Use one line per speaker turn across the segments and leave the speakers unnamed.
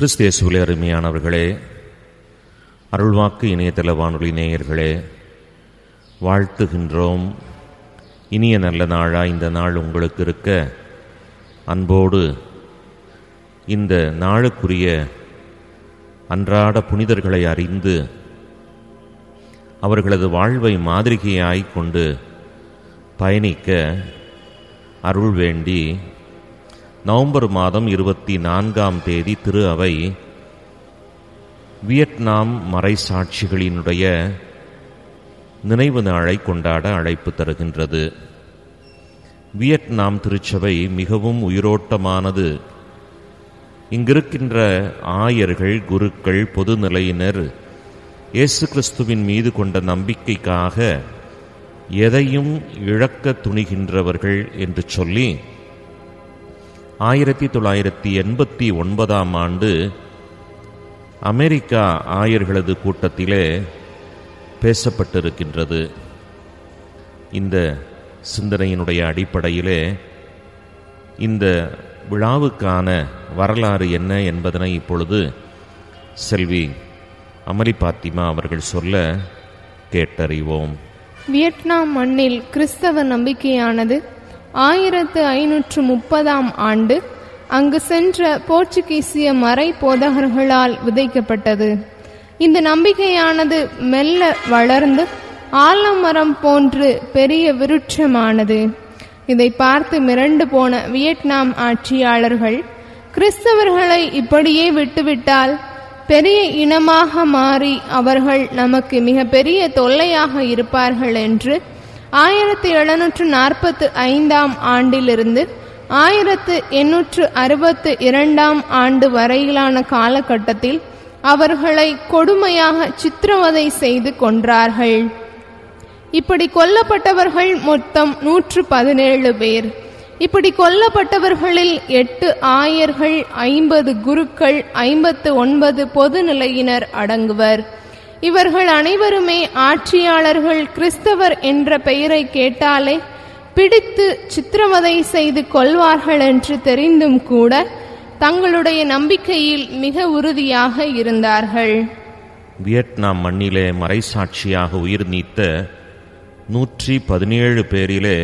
கிறிஸ்தேசுவிலே அருமையானவர்களே அருள்வாக்கு இணையதள வானொலி நேயர்களே வாழ்த்துகின்றோம். இனிய நல்ல நாளா இந்த நாள் உங்களுக்கு இருக்க அன்போடு இந்த நாளுக்குரிய அன்றாட புனிதர்களை அறிந்து அவர்களது வாழ்வை மாதிரிகையாய் கொண்டு பயணிக்க அருள் வேண்டி நவம்பர் மாதம் இருபத்தி நான்காம் தேதி திரு அவை வியட்நாம் மறைசாட்சிகளினுடைய நினைவு நாளை கொண்டாட அழைப்பு தருகின்றது. வியட்நாம் திருச்சபை மிகவும் உயிரோட்டமானது. இங்கிருக்கின்ற ஆயர்கள் குருக்கள் பொதுநிலையினர் இயேசு கிறிஸ்துவின் மீது கொண்ட நம்பிக்கைக்காக எதையும் இழக்க துணிகின்றவர்கள் என்று சொல்லி ஆயிரத்தி தொள்ளாயிரத்தி எண்பத்தி ஒன்பதாம் ஆண்டு அமெரிக்கா ஆயர்களது கூட்டத்திலே பேசப்பட்டிருக்கின்றது. இந்த சிந்தனையினுடைய அடிப்படையிலே இந்த விழாவுக்கான வரலாறு என்ன என்பதனை இப்பொழுது செல்வி அமரி பாத்திமா அவர்கள் சொல்ல கேட்டறிவோம்.
வியட்நாம் மண்ணில் கிறிஸ்தவ நம்பிக்கையானது ஆயிரத்து ஐநூற்று முப்பதாம் ஆண்டு அங்கு சென்ற போர்ச்சுகீசிய மறை போதகர்களால் விதைக்கப்பட்டது. இந்த நம்பிக்கையானது மெல்ல வளர்ந்து ஆலமரம் போன்று பெரிய விருட்சமானது. இதை பார்த்து மிரண்டு போன வியட்நாம் ஆட்சியாளர்கள் கிறிஸ்தவர்களை இப்படியே விட்டுவிட்டால் பெரிய இனமாக மாறி அவர்கள் நமக்கு மிக பெரிய தொல்லையாக இருப்பார்கள் என்று ஆயிரத்தி எழுநூற்று நாற்பத்து ஐந்தாம் ஆண்டிலிருந்து ஆயிரத்து எண்ணூற்று அறுபத்து இரண்டாம் ஆண்டு வரையிலான காலகட்டத்தில் அவர்களை கொடுமையாக சித்திரவதை செய்து கொன்றார்கள். இப்படி கொல்லப்பட்டவர்கள் மொத்தம் நூற்று பதினேழு பேர். இப்படி கொல்லப்பட்டவர்களில் எட்டு ஆயர்கள் ஐம்பது குருக்கள் ஐம்பத்து ஒன்பது பொதுநிலையினர் அடங்குவர். இவர்கள் அனைவருமே ஆட்சியாளர்கள் கிறிஸ்தவர் என்ற பெயரை கேட்டாலே பிடித்து சித்திரவதை செய்து கொள்வார்கள் என்று தெரிந்தும் கூட தங்களுடைய நம்பிக்கையில் மிக உறுதியாக இருந்தார்கள்.
வியட்நாம் மண்ணிலே மறைசாட்சியாக உயிர் நீத்த நூற்றி பதினேழு பேரிலே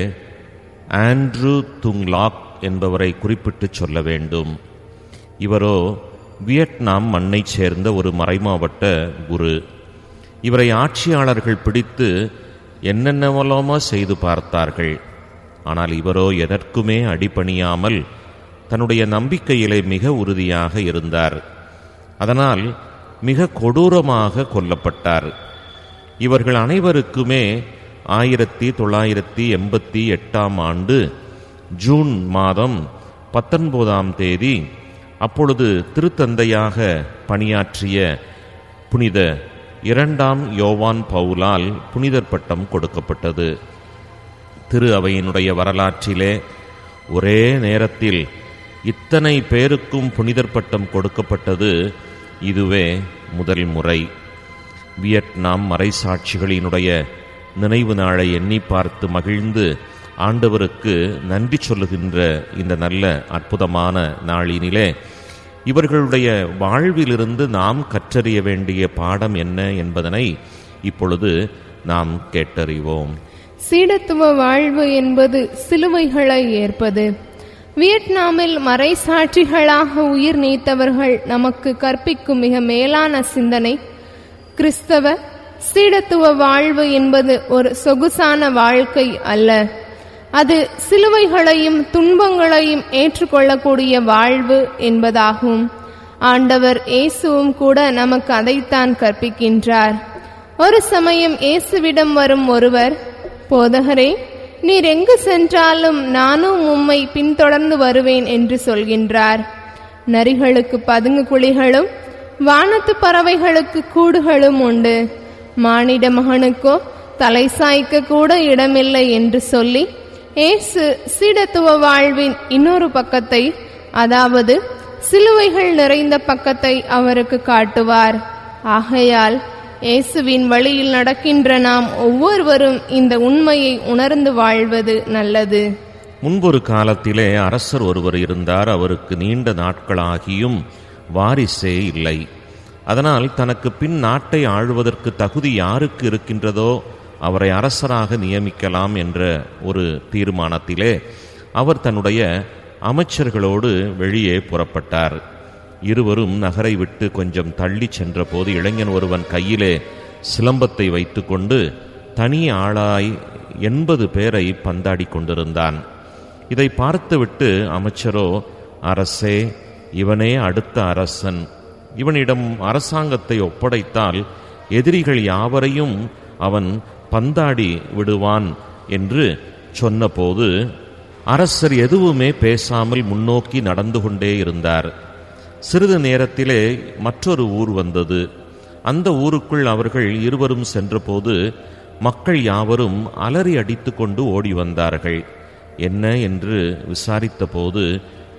ஆண்ட்ரூ துங்லாக் என்பவரை குறிப்பிட்டு சொல்ல வேண்டும். இவரோ வியட்நாம் மண்ணைச் சேர்ந்த ஒரு மறைமாவட்ட குரு. இவரை ஆட்சியாளர்கள் பிடித்து என்னென்னவெல்லாமோ செய்து பார்த்தார்கள். ஆனால் இவரோ எதற்குமே அடிபணியாமல் தன்னுடைய நம்பிக்கையிலே மிக உறுதியாக இருந்தார். அதனால் மிக கொடூரமாக கொல்லப்பட்டார். இவர்கள் அனைவருக்குமே ஆயிரத்தி தொள்ளாயிரத்தி எண்பத்தி எட்டாம் ஆண்டு ஜூன் மாதம் பத்தொன்பதாம் தேதி அப்பொழுது திருத்தந்தையாக பணியாற்றிய புனித இரண்டாம் யோவான் பவுலால் புனிதர் பட்டம் கொடுக்கப்பட்டது. திரு அவையினுடைய வரலாற்றிலே ஒரே நேரத்தில் இத்தனை பேருக்கும் புனிதர் பட்டம் கொடுக்கப்பட்டது இதுவே முதல் முறை. வியட்நாம் மறைசாட்சிகளினுடைய நினைவு நாளை எண்ணி பார்த்து மகிழ்ந்து ஆண்டவருக்கு நன்றி சொல்லுகின்ற இந்த நல்ல அற்புதமான நாளினிலே இவர்களுடைய வாழ்விலிருந்து நாம் கற்றறிய வேண்டிய பாடம் என்ன என்பதனை இப்பொழுது நாம் கேட்டறிவோம்.
சீடத்துவ வாழ்வு என்பது சிலுவைகளை ஏற்பது. வியட்நாமில் மறைசாட்சிகளாக உயிர் நீத்தவர்கள் நமக்கு கற்பிக்கும் மிக மேலான சிந்தனை கிறிஸ்தவ சீடத்துவ வாழ்வு என்பது ஒரு சொகுசான வாழ்க்கை அல்ல. அது சிலுவைகளையும் துன்பங்களையும் ஏற்றுக்கொள்ளக்கூடிய வாழ்வு என்பதாகும். ஆண்டவர் இயேசுவும் கூட நமக்கு அதைத்தான் கற்பிக்கின்றார். ஒரு சமயம் இயேசுவிடம் வரும் ஒருவர் போதகரே நீர் எங்கு சென்றாலும் நானும் உம்மை பின்தொடர்ந்து வருவேன் என்று சொல்கின்றார். நரிகளுக்கு பதுங்கு குழிகளும் வானத்து பறவைகளுக்கு கூடுகளும் உண்டு. மானிட மகனுக்கோ தலை சாய்க்க கூட இடமில்லை என்று சொல்லி இயேசு சீடத்துவ வாழ்வின் இன்னொரு பக்கத்தை அதாவது சிலுவைகள் நிறைந்த பக்கத்தை அவருக்கு காட்டுவார். ஆகையால் இயேசுவின் வழியில் நடக்கின்ற நாம் ஒவ்வொருவரும் இந்த உண்மையை உணர்ந்து வாழ்வது நல்லது.
முன்பொரு காலத்திலே அரசர் ஒருவர் இருந்தார். அவருக்கு நீண்ட நாட்களாகியும் வாரிசே இல்லை. அதனால் தனக்கு பின் நாட்டை ஆழ்வதற்கு தகுதி யாருக்கு இருக்கின்றதோ அவரை அரசராக நியமிக்கலாம் என்ற ஒரு தீர்மானத்திலே அவர் தன்னுடைய அமைச்சர்களோடு வெளியே புறப்பட்டார். இருவரும் நகரை விட்டு கொஞ்சம் தள்ளி சென்றபோது இளைஞன் ஒருவன் கையிலே சிலம்பத்தை வைத்துக்கொண்டு தனி ஆளாய் எண்பது பேரை பந்தாடி கொண்டிருந்தான். இதை பார்த்துவிட்டு அமைச்சரோ அரசே இவனே அடுத்த அரசன். இவனிடம் அரசாங்கத்தை ஒப்படைத்தால் எதிரிகள் யாவரையும் அவன் பந்தாடி விடுவான் என்று சொன்னபோது அரசர் எதுவுமே பேசாமல் முன்னோக்கி நடந்து கொண்டே இருந்தார். சிறிது நேரத்திலே மற்றொரு ஊர் வந்தது. அந்த ஊருக்குள் அவர்கள் இருவரும் சென்றபோது மக்கள் யாவரும் அலறி அடித்துக்கொண்டு ஓடி வந்தார்கள். என்ன என்று விசாரித்தபோது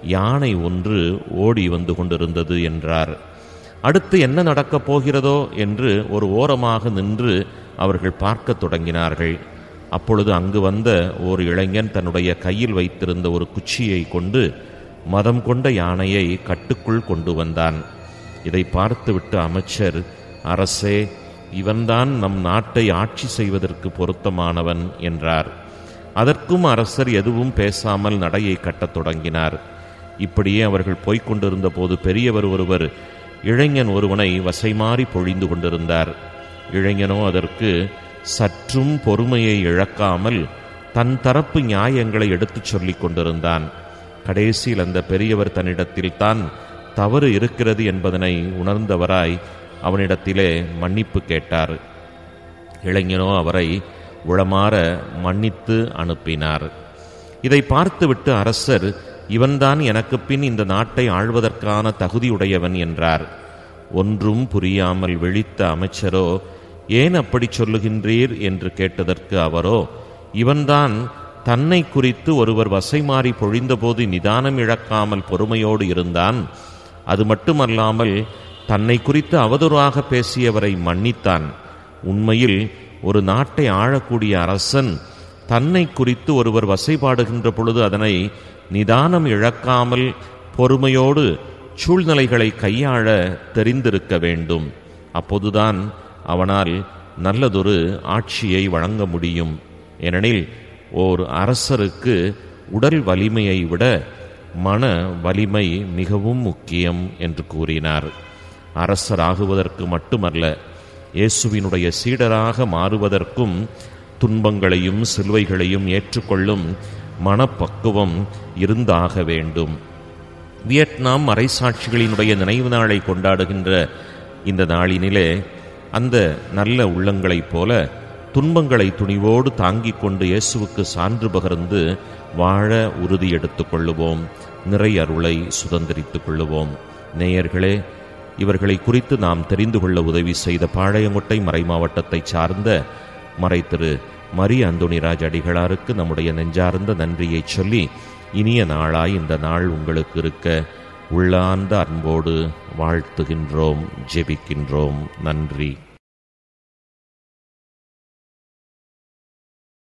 யானை ஒன்று ஓடி வந்து கொண்டிருந்தது என்றார். அடுத்து என்ன நடக்கப் போகிறதோ என்று ஒரு ஓரமாக நின்று அவர்கள் பார்க்கத் தொடங்கினார்கள். அப்பொழுது அங்கு வந்த ஒரு இளைஞன் தன்னுடைய கையில் வைத்திருந்த ஒரு குச்சியை கொண்டு மதம் கொண்ட யானையை கட்டுக்குள் கொண்டு வந்தான். இதை பார்த்துவிட்டு அமைச்சர் அரசே இவன்தான் நம் நாட்டை ஆட்சி செய்வதற்கு பொருத்தமானவன் என்றார். அதற்கும் அரசர் எதுவும் பேசாமல் நடையை கட்டத் தொடங்கினார். இப்படியே அவர்கள் போய்க் கொண்டிருந்த போது பெரியவர் ஒருவர் இளைஞன் ஒருவனை வசைமாறி பொழிந்து கொண்டிருந்தார். இளைஞனோ அதற்கு சற்றும் பொறுமையை இழக்காமல் தன் தரப்பு நியாயங்களை எடுத்துச் சொல்லிக் கொண்டிருந்தான். கடைசியில் அந்த பெரியவர் தன்னிடத்தில் தான் தவறு இருக்கிறது என்பதனை உணர்ந்தவராய் அவனிடத்திலே மன்னிப்பு கேட்டார். இளைஞனோ அவரை உளமாற மன்னித்து அனுப்பினார். இதை பார்த்துவிட்டு அரசர் இவன்தான் எனக்கு பின் இந்த நாட்டை ஆள்வதற்கான தகுதியுடையவன் என்றார். ஒன்றும் புரியாமல் விழித்த அமைச்சரோ ஏன் அப்படி சொல்லுகின்றீர் என்று கேட்டதற்கு அவரோ இவன்தான் தன்னை குறித்து ஒருவர் வசைமாறி பொழிந்தபோது நிதானம் இழக்காமல் பொறுமையோடு இருந்தான். அது மட்டுமல்லாமல் தன்னை குறித்து அவதூறாக பேசியவரை மன்னித்தான். உண்மையில் ஒரு நாட்டை ஆழக்கூடிய அரசன் தன்னை குறித்து ஒருவர் வசைபாடுகின்ற பொழுது அதனை நிதானம் இழக்காமல் பொறுமையோடு சூழ்நிலைகளை கையாள தெரிந்திருக்க வேண்டும். அப்போதுதான் அவனால் நல்லதொரு ஆட்சியை வழங்க முடியும். ஏனெனில் ஓர் அரசருக்கு உடல் வலிமையை விட மன வலிமை மிகவும் முக்கியம் என்று கூறினார். அரசராகுவதற்கு மட்டுமல்ல இயேசுவினுடைய சீடராக மாறுவதற்கும் துன்பங்களையும் சிலுவைகளையும் ஏற்றுக்கொள்ளும் மனப்பக்குவம் இருந்தாக வேண்டும். வியட்நாம் மறைசாட்சிகளினுடைய நினைவு நாளை கொண்டாடுகின்ற இந்த நாளினிலே அந்த நல்ல உள்ளங்களைப் போல துன்பங்களை துணிவோடு தாங்கிக் கொண்டு இயேசுவுக்கு சான்று பகர்ந்து வாழ உறுதி எடுத்துக் கொள்ளுவோம். நிறை அருளை சுதந்திரித்துக் கொள்ளுவோம். நேயர்களே இவர்களை குறித்து நாம் தெரிந்து கொள்ள உதவி செய்த பாளையங்கொட்டை மறை மாவட்டத்தைச் சார்ந்த மறை திரு. மரி அந்தோணிராஜ் அடிகளாருக்கு நம்முடைய நெஞ்சார்ந்த நன்றியை சொல்லி இனிய நாளாய் இந்த நாள் உங்களுக்கு இருக்க உள்ளார்ந்த அன்போடு வாழ்த்துகின்றோம் ஜெபிக்கின்றோம். நன்றி.